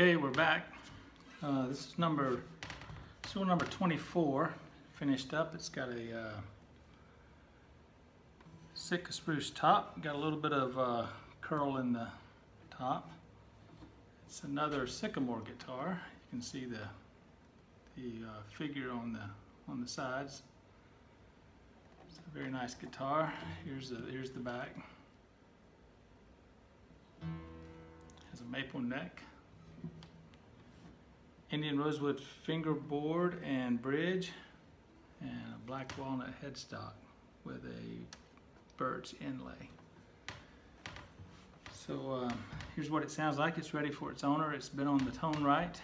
Okay, we're back. Uh, this is number, tool number 24, finished up. It's got a uh, Sitka spruce top, got a little bit of uh, curl in the top. It's another sycamore guitar. You can see the the uh, figure on the on the sides. It's a very nice guitar. Here's the here's the back. Has a maple neck. Indian rosewood fingerboard and bridge and a black walnut headstock with a birch inlay. So um, here's what it sounds like. It's ready for its owner. It's been on the ToneRite.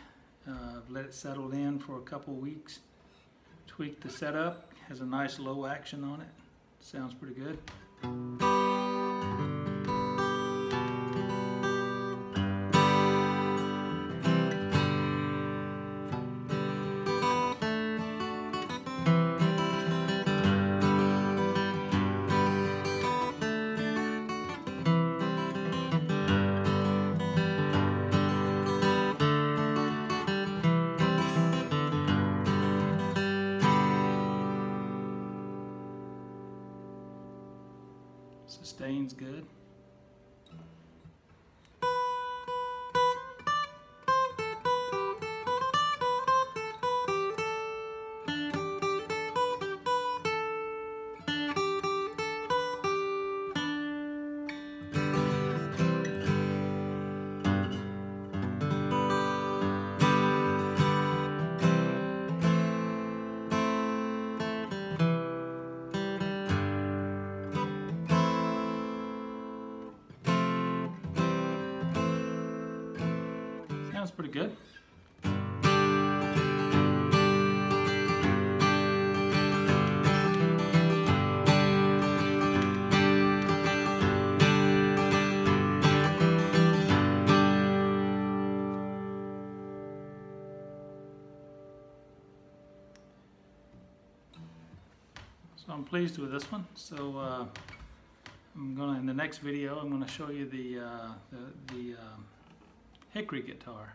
Uh, I've let it settle in for a couple weeks. Tweaked the setup. Has a nice low action on it. Sounds pretty good. Sustains good. Sounds pretty good. So I'm pleased with this one. So uh, I'm gonna in the next video I'm gonna show you the uh, the, the um, hickory guitar.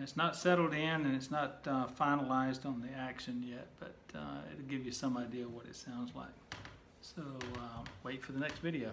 It's not settled in and it's not uh, finalized on the action yet, but uh, it'll give you some idea what it sounds like. So uh, wait for the next video.